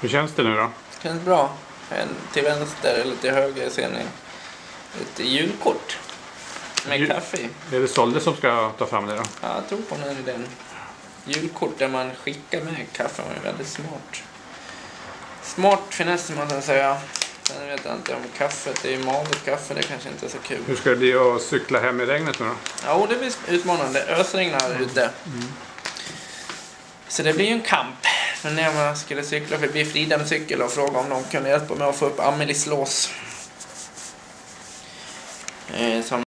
Hur känns det nu då? Känns bra. En till vänster eller till höger ser ni ett julkort med Jul- kaffe. Är det Solde som ska ta fram det då? Ja, jag tror på den här idén. Julkort där man skickar med kaffe var ju väldigt smart. Smart finess måste jag säga. Sen vet jag inte om kaffet, det är ju malet kaffe, det kanske inte är så kul. Hur ska det bli att cykla hem i regnet nu då? Ja, det blir utmanande. Ösregnar ute. Så det blir ju en kamp. Men när jag skulle cykla förbi Fridhems cykel och fråga om de kunde hjälpa mig att få upp Amelies lås. Eh, som